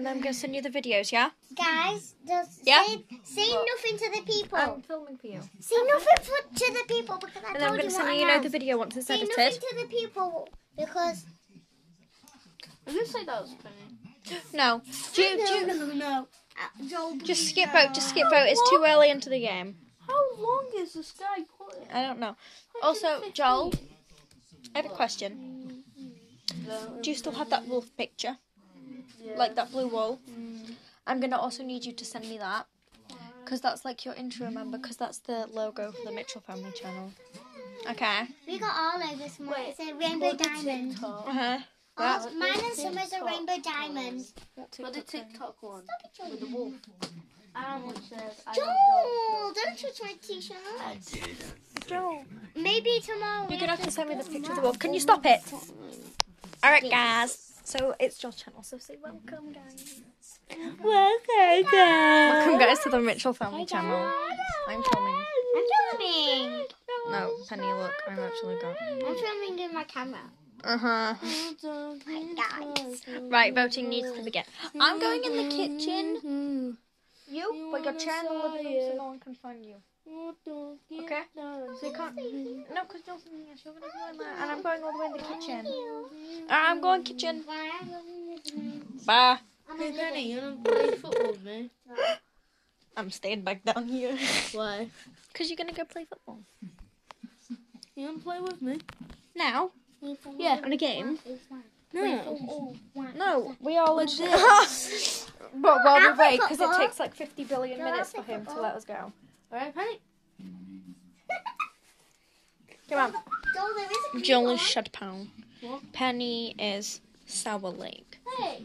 and then I'm gonna send you the videos. Yeah. Guys, just Yeah? say, say nothing to the people. I'm filming for you. say nothing for, to the people because I And then I'm gonna you send what you, know know. the video once it's Say edited. nothing to the people because I did say that was funny. No. Do, you- do, you- no, no, no. Uh, Joel, just skip out. Just skip out. It's too early into the game. How long is this guy putting? I don't know. Also, Joel, I have a question. Do you still have that wolf picture? Like that blue wall? I'm gonna also need you to send me that. Because that's like your intro, remember? Because that's the logo for the Mitchell Family channel. Okay. We got all over this morning. It's a rainbow diamond. Uh huh. Oh, mine and Summer's a rainbow diamond. But the TikTok one with the wolf. And it says, I Joel, don't touch my t-shirt. Joel. Maybe tomorrow. You're gonna have to to send me the picture of the wolf. Can you stop it? Alright, guys. So it's Joel's channel, so say welcome, guys. Welcome, guys. Welcome, guys, to the Mitchell Family channel. I'm filming. I'm filming. No, Penny, look, I'm actually got. I'm filming in my camera. Uh huh. Guys. Right, voting needs to begin. I'm going in the kitchen. You, but your chair in the so no one can find you. Okay? So you can't. No, because you're yes, you're gonna go in there, and I'm going all the way in the kitchen. Alright, I'm going kitchen. Bye. Hey Penny, you wanna play football with me? I'm staying back down here. Why? Because you're gonna go play football. You wanna play with me? Now? Yeah. In a game? No. No, we all legit. but while we wait, because it takes like 50 billion minutes for him to let us go. Alright, honey. Come on. Julie shut down. Penny is Sour Lake. Hey,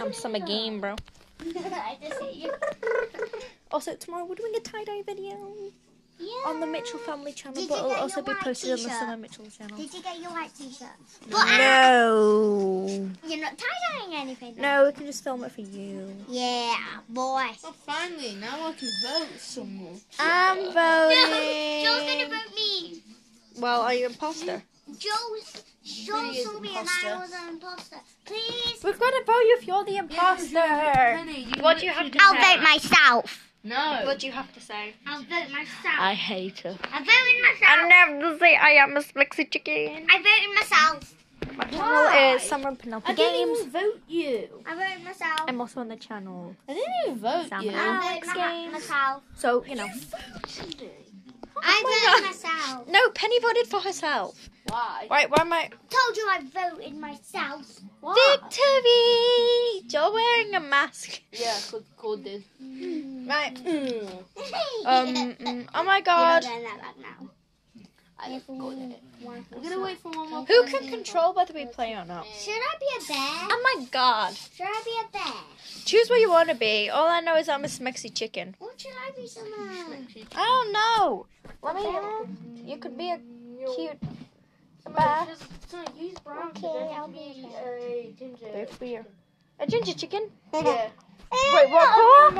I'm some a game, bro. also, tomorrow we're doing a tie dye video. Yeah. on the Mitchell family channel, Did but it'll also your be white posted on the? Summer Mitchell channel. Did you get your white t-shirt? No. Uh, you're not tie-dyeing anything. then? No, we can just film it for you. Yeah, boy. Oh, finally, now I can vote someone. I'm Joel's gonna vote me. Well, are you imposter? Joel, Joel is saw me and. I was an imposter. Please. We're gonna vote you if you're the imposter. Penny, you What do you have to I'll say? vote myself. No. What do you have to say? I'll vote myself. I hate her. I voted myself. I never say I am a Smixy Chicken. I voted myself. My channel Why? is Summer and Penelope I didn't Games. even vote you. I voted myself. I'm also on the channel. I didn't even vote Sam you. and I Alex voted Games. myself. So, you know. I oh voted myself. No, Penny voted for herself. Why? Right, why am I. Told you I voted myself. Why? Victory! You're wearing a mask. Yeah, cause Cole did. Right. Mm. Um. mm, oh my god. not doing that. I forgot it. I'm gonna wait for one more. Who can control whether we play or not? Should I be a bear? Oh my god. Should I be a bear? Choose what you want to be. All I know is I'm a Smexy chicken. Or should I be someone? I don't know. Let me. You could be a cute bear. Okay, I'll be a ginger. They're queer. A ginger chicken? Yeah. Wait, what colour?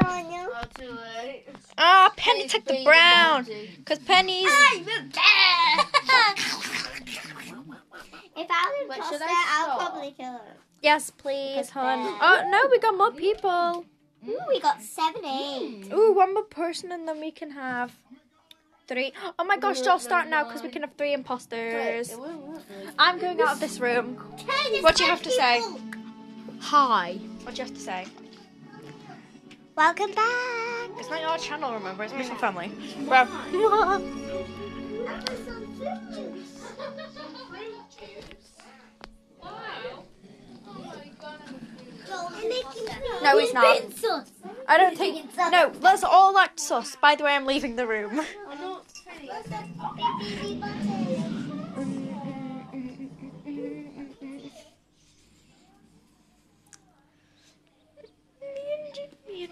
Oh, too late. Ah, Penny took the Being brown. Because Penny's. I'm a if I was Wait, imposter, should I I'll probably kill her. Yes, please, hon. Oh, no, we got more people. Ooh, we got seven, eight. Ooh, one more person and then we can have three. Oh my gosh, Joel, start now because we can have three imposters. It won't work. I'm going out of this room. What do you have to say? Hi. What do you have to say? Welcome back. It's not your channel, remember? It's mm. Mitchell Family. Bro. No, he's not. I don't think. No, let's all act sus. By the way, I'm leaving the room.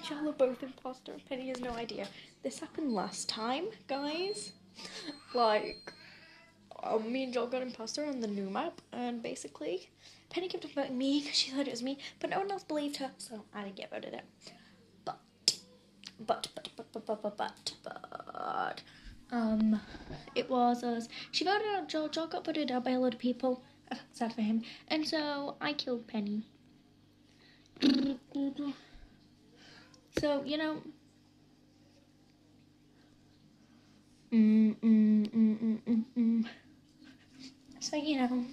Joel are both imposter. Penny has no idea. This happened last time, guys. Like, um, me and Joel got imposter on the new map, and basically, Penny kept on voting me because she thought it was me, but no one else believed her, so I didn't get voted out. But, but, but, but, but, but, but, but, but, um, it was us. She voted out Joel. Joel got voted out by a lot of people. Sad for him. And so I killed Penny. So, you know. Mm, mm, mm, mm, mm, mm. So, you know.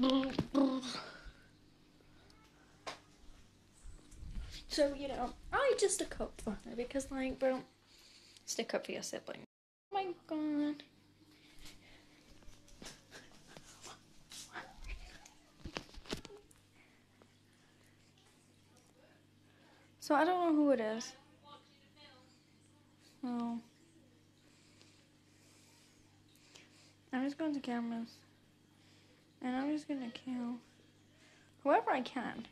So, you know, I just stick up for her because, like, bro, stick up for your sibling. Oh my god. So, I don't know who it is. So, I'm just going to cameras. And I'm just gonna kill whoever I can.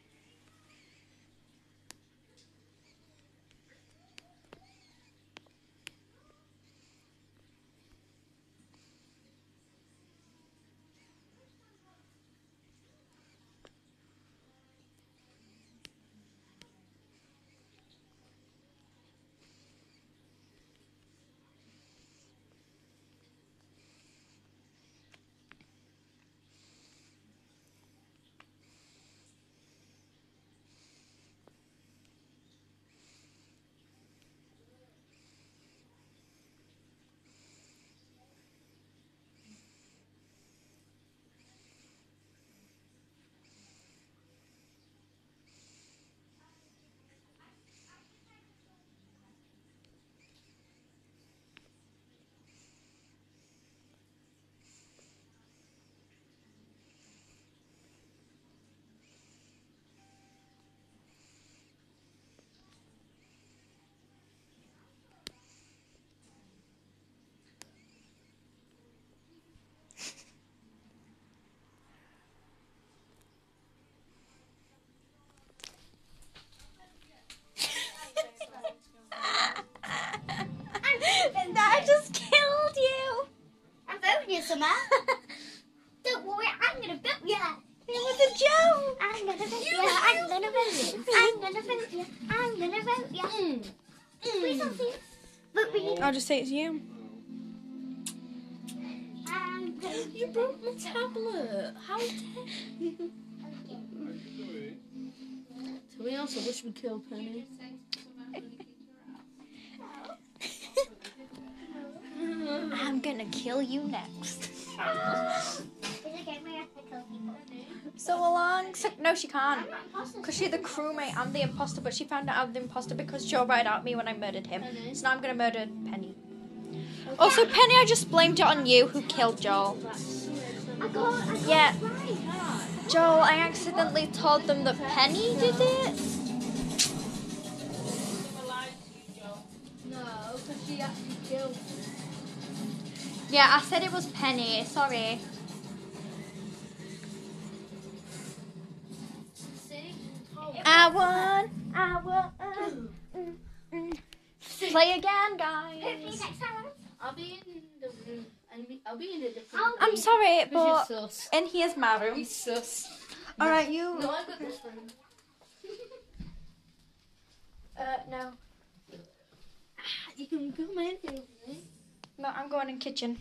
that just killed you. I'm voting you, Summer. Don't worry, I'm gonna vote you. It was a joke. I'm gonna vote you. I'm gonna vote you. I'm gonna vote you. I'm mm. gonna vote you. Please don't say it. Vote. I'll just say it's you. You broke my tablet. How dare To be honest, I wish we killed Penny. Gonna kill you next. Is it okay if we have to kill people? So along. So, no, she can't. Because she's the crewmate, I'm the imposter, but she found out I'm the imposter because Joe ratted out me when I murdered him. So now I'm gonna murder Penny. Also, Penny, I just blamed it on you who killed Joel. I got, I got Yeah. Joel, I accidentally told them that Penny did it. No, because she actually killed. Yeah, I said it was Penny. Sorry. I won. I won. Mm, mm. Play again, guys. Hopefully next time. I'll be in the room. I'll be in a different room. I'm sorry, but in here's my room. He's sus. All right, you. No, I got this room. Uh, no. You can come in here with me. No, I'm going in kitchen.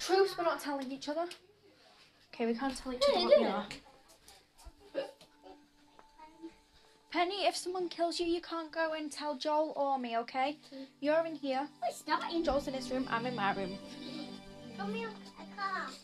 Truce, we're not telling each other. Okay, we can't tell each other what we are. Penny, if someone kills you, you can't go and tell Joel or me, okay? You're in here. It's not in. Joel's in his room. I'm in my room. Come here. I can't.